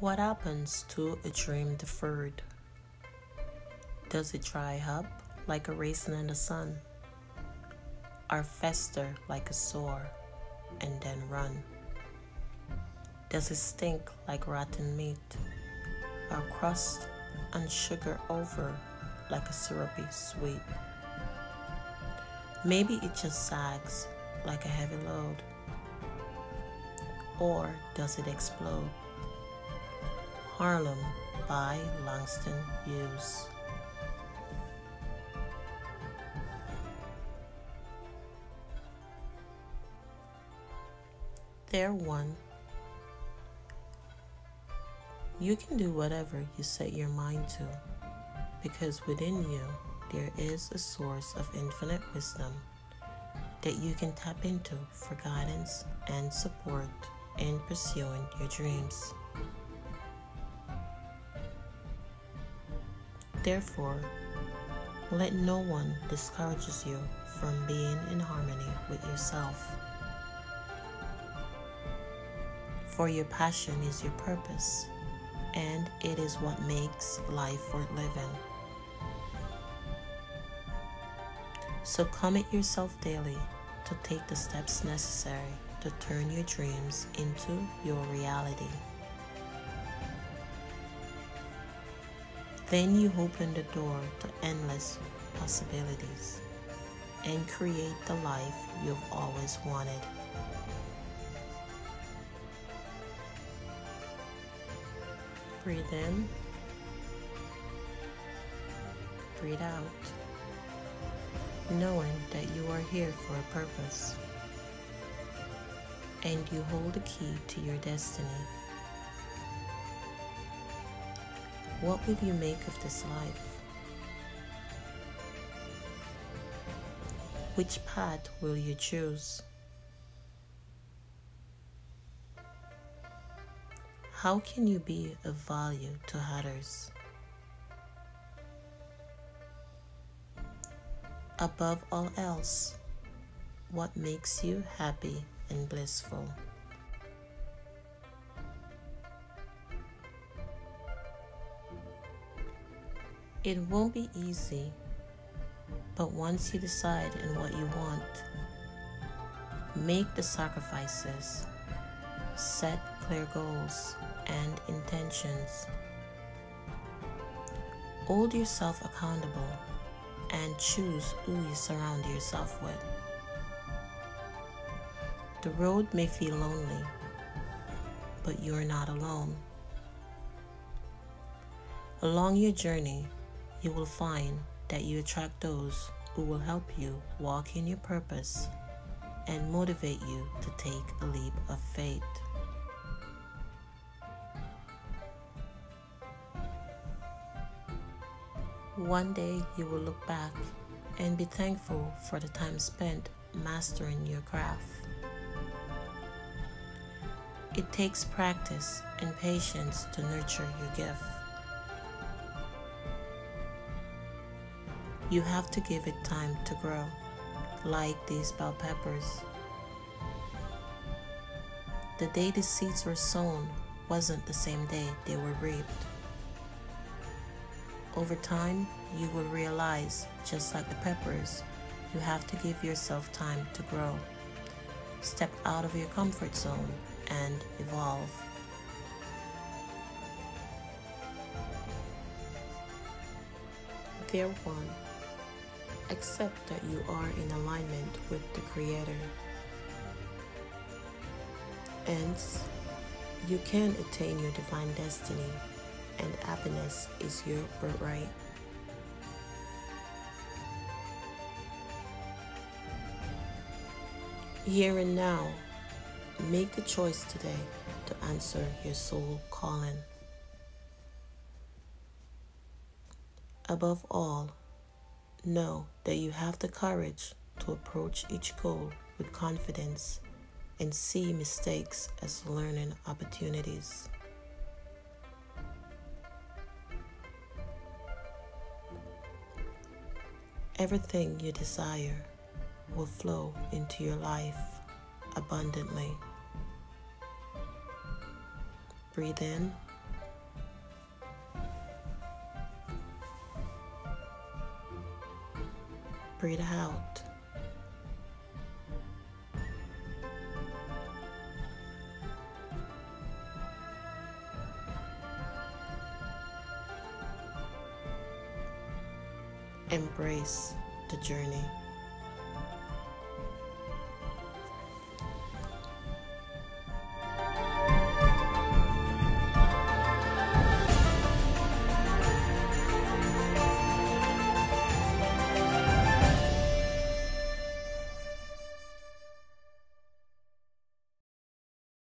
What happens to a dream deferred? Does it dry up like a raisin in the sun? Or fester like a sore and then run? Does it stink like rotten meat? Or crust and sugar over like a syrupy sweet? Maybe it just sags like a heavy load. Or does it explode? Harlem by Langston Hughes. There, one. You can do whatever you set your mind to, because within you there is a source of infinite wisdom that you can tap into for guidance and support in pursuing your dreams. Therefore, let no one discourages you from being in harmony with yourself. For your passion is your purpose, and it is what makes life worth living. So commit yourself daily to take the steps necessary to turn your dreams into your reality. Then you open the door to endless possibilities and create the life you've always wanted. Breathe in, breathe out, knowing that you are here for a purpose and you hold the key to your destiny. What will you make of this life? Which path will you choose? How can you be of value to others? Above all else, what makes you happy and blissful? It won't be easy, but once you decide in what you want, make the sacrifices, set clear goals and intentions. Hold yourself accountable and choose who you surround yourself with. The road may feel lonely, but you are not alone. Along your journey, you will find that you attract those who will help you walk in your purpose and motivate you to take a leap of faith. One day you will look back and be thankful for the time spent mastering your craft. It takes practice and patience to nurture your gift. You have to give it time to grow, like these bell peppers. The day the seeds were sown wasn't the same day they were reaped. Over time, you will realize, just like the peppers, you have to give yourself time to grow. Step out of your comfort zone and evolve. Dear one, accept that you are in alignment with the Creator. Hence, you can attain your divine destiny, and happiness is your birthright. Here and now, make the choice today to answer your soul calling. Above all, know that you have the courage to approach each goal with confidence and see mistakes as learning opportunities. Everything you desire will flow into your life abundantly. Breathe in, Breathe out. Embrace the journey.